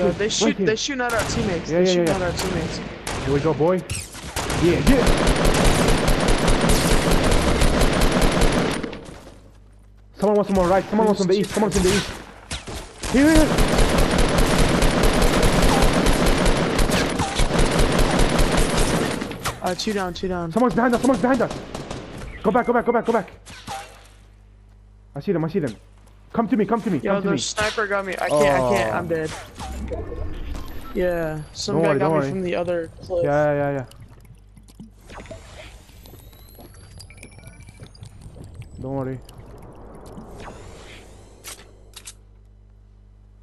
Yo, they shoot. They shooting at our teammates. Yeah, they yeah, shooting yeah. at our teammates. Here we go, boy. Yeah, yeah. Someone wants from on right. Someone wants from the east. Someone's in the east. Here, here. Uh, two down, two down. Someone's behind us. Someone's behind us. Go back. Go back. Go back. Go back. I see them. I see them. Come to me. Come to me. Yo, Come to the me. sniper got me. I can't. I can't. I'm Oh. dead. Yeah, some Don't guy worry, got me worry. from the other cliff. Yeah, yeah, yeah. Don't worry.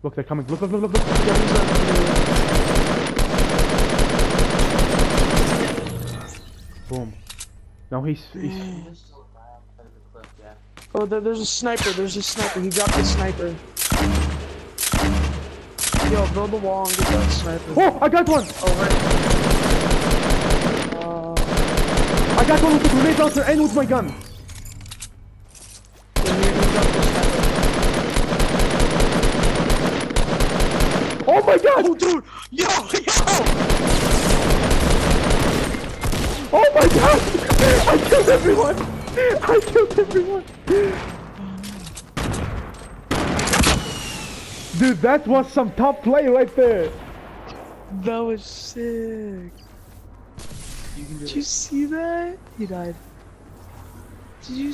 Look, they're coming. Look, look, look, look, look. Yeah, on the- Boom. Now he's, he's Oh, there, there's a sniper. There's a sniper. He dropped the sniper. Yo, build the wall and get that sniper. Oh, I got one! Oh, right. Uh, I got one with the grenade launcher and with my gun. yeah, he, he dropped the sniper. Oh my god! Oh, dude! Yo, yo! Oh my god! I killed everyone! I killed everyone! Dude, that was some top play right there! That was sick. Did you see that? He died. Did you